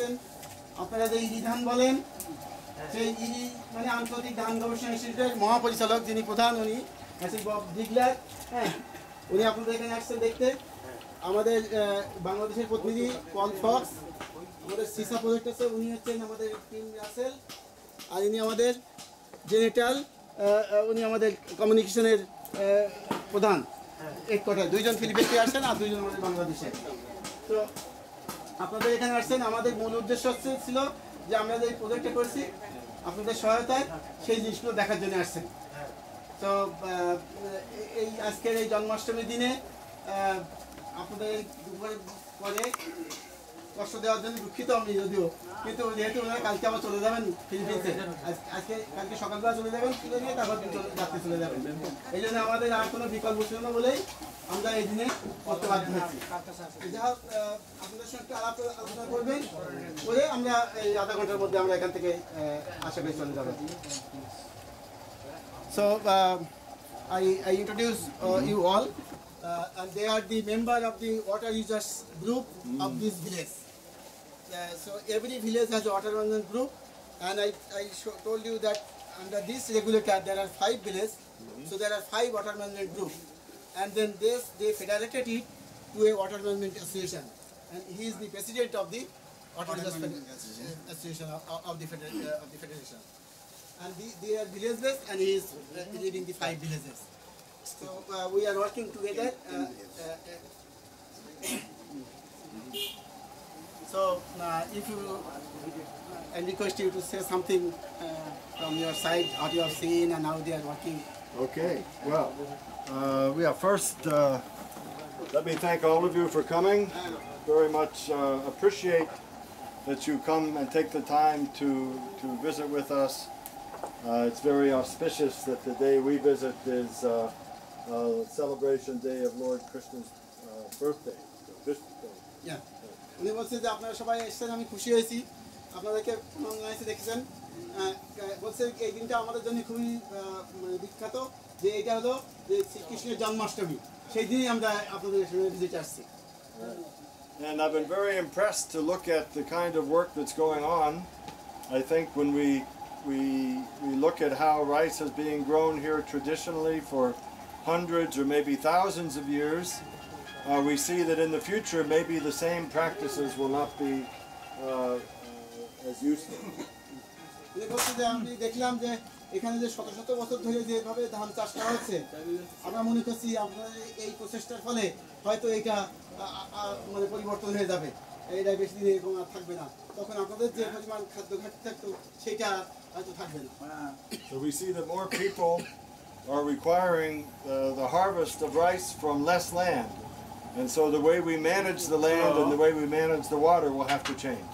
আসছেন আপনারা যে ইরি ধান বলেন সেই ইরি মানে আন্তর্জাতিক ধান গবেষণা ইনস্টিটিউটের মহাপরিচালক যিনি প্রধান উনি বব ডিগলার হ্যাঁ উনি আপনাদের এখানে আসছেন দেখতে। আমাদের বাংলাদেশের প্রতিনিধি পল ফক্স আমাদের সিসা প্রজেক্ট আছে উনি হচ্ছেন আমাদের টিম রাসেল আর ইনি আমাদের জেনেটাল উনি আমাদের কমিউনিকেশনের প্রধান। এক কথায় দুইজন ফিলিপিন্সে আসছেন আর দুইজন আমাদের বাংলাদেশে। তো আপনাদের এখানে আসছেন, আমাদের মূল উদ্দেশ্য হচ্ছে ছিল যে আমরা যে প্রজেক্টটা করছি, আপনাদের সহায়তায় সেই জিনিসগুলো দেখার জন্য আসছেন। তো এই আজকের এই জন্মাষ্টমীর দিনে আপনাদের পরে কষ্ট দেওয়ার জন্য দুঃখিত আমি যদিও। কিন্তু যেহেতু ওনারা কালকে আবার চলে যাবেন ফিলিপিন্সে আজকে, কালকে সকালবেলা চলে যাবেন তুলে নিয়ে তারপর রাত্রে চলে যাবেন। এই জন্য আমাদের আর কোনো বিকল্প ছিল না বলেই আমরা এই দিনে করতে বাধ্য হচ্ছি যা হোক আহ, আপনাদের সঙ্গে একটু আলাপ আলোচনা করবেন করে আমরা এই আধা ঘন্টার মধ্যে আমরা এখান থেকে আহ, আশা করি চলে যাবো So uh, I, I introduce uh, you all, uh, and they are the member of the water users group of this village. Uh, so every village has a water management group, and I, I show, told you that under this regulator there are five villages, so there are five water management group, and then this they federated it to a water management association, and he is the president of the water management association of, of the uh, of the federation and the, they are villages and he is leading the five villages. So uh, we are working together. Uh, uh, uh, so if you, I request you to say something uh, from your side, what you have seen and how they are working. Okay, well, uh, yeah, first, uh, let me thank all of you for coming. Very much uh, appreciate that you come and take the time to, to visit with us. Uh, it's very auspicious that the day we visit is uh, uh, celebration day of Lord Krishna's uh, birthday, the Vishnu day. Yeah. উনি বলছে যে আপনারা সবাই এসেছেন আমি খুশি হয়েছি আপনাদেরকে অনলাইনে দেখেছেন আহ, বলছে এই দিনটা আমাদের জন্য খুবই আহ, মানে বিখ্যাত যে এটা হলো যে শ্রীকৃষ্ণের জন্মাষ্টমী সেই দিনই আমরা আপনাদের এখানে ভিজিট আসছি And I've been very impressed to look at the kind of work that's going on. I think when we we we look at how rice is being grown here traditionally for hundreds or maybe thousands of years, uh, we see that in the future maybe the same practices will not be uh, uh, as useful. উনি বলছে যে আমি দেখলাম যে এখানে যে শত শত বছর ধরে যেভাবে ধান চাষ করা হচ্ছে আমরা মনে করছি আপনাদের এই প্রচেষ্টার ফলে হয়তো এটা আ- আ- আ- মানে পরিবর্তন হয়ে যাবে এটা বেশি দিন এরকম আর থাকবে না তখন আপনাদের যে পরিমাণ খাদ্য ঘাটতি থাকতো সেটা হয়তো থাকবে না So we see that more people are requiring the, the harvest of rice from less land. And so the way we manage the land and the way we manage the water will have to change.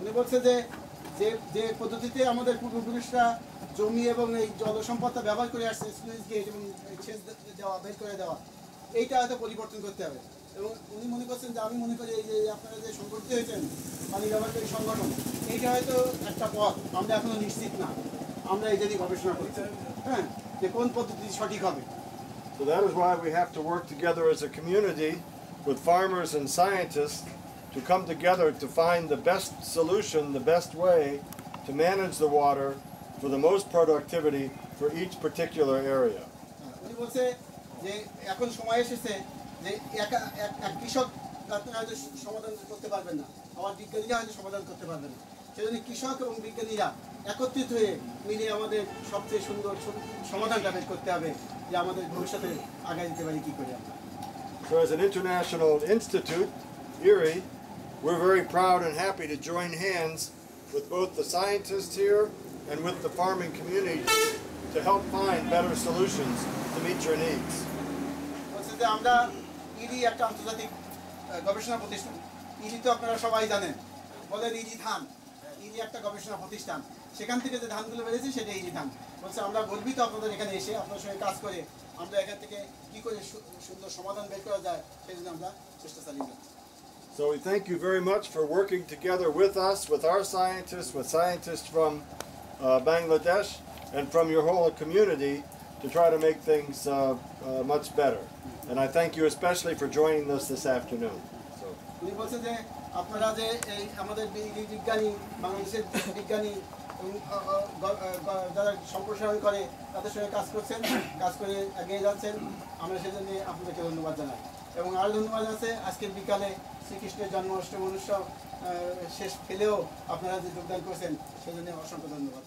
উনি বলছে যে যে যে পদ্ধতিতে আমাদের পূর্বপুরুষরা জমি এবং এই জলসম্পদটা ব্যবহার করে আসছে স্লুইস গেট এবং সেচ দেওয়া, বের করে দেওয়া, এইটা হয়তো পরিবর্তন করতে হবে। এবং উনি মনে করছেন যে, আমি মনে করি এই যে আপনারা যে সংগঠিত হয়েছেন পানি ব্যবহারকারী সংগঠন, এইটা হয়তো একটা পথ, আমরা এখনও নিশ্চিত না। আমরা এই যদি গবেষণা করছি। হ্যাঁ যে কোন পদ্ধতি সঠিক হবে। So that is why we have to work together as a community with farmers and scientists to come together to find the best solution, the best way to manage the water for the most productivity for each particular area. So as an international institute, IRRI, we're very proud and happy to join hands with both the scientists here and with the farming community to help find better solutions to meet your needs. বলছে যে আমরা ED একটা আন্তর্জাতিক আহ, গবেষণা প্রতিষ্ঠান ইরি তো আপনারা সবাই জানেন বলেন ইরি ধান ইরি একটা গবেষণা প্রতিষ্ঠান সেখান থেকে যে ধানগুলো বেড়েছে সেটা ইরি ধান বলছে আমরা গর্বিত আপনাদের এখানে এসে আপনার সঙ্গে কাজ করে আমরা এখান থেকে কি করে সু- সুন্দর সমাধান বের করা যায় সেই জন্য আমরা চেষ্টা চালিয়ে যাচ্ছি So we thank you very much for working together with us, with our scientists, with scientists from uh, Bangladesh, and from your whole community to try to make things uh, uh, much better. And I thank you especially for joining us this afternoon. So, উনি বলছেন যে আপনারা যে এই আমাদের B- B- বিজ্ঞানী বাংলাদেশের বিজ্ঞানী এবং, আ, আ, গ- আ, গ- যারা সম্প্রসারণ করে তাদের সঙ্গে কাজ করছেন কাজ করে এগিয়ে যাচ্ছেন আমরা সেজন্য আপনাদেরকে ধন্যবাদ জানাই এবং আরও ধন্যবাদ আছে। আজকের বিকালে শ্রীকৃষ্ণের জন্মাষ্টমী আহ, শেষ ফেলেও আপনারা যে যোগদান করেছেন সেজন্য অসংখ্য ধন্যবাদ।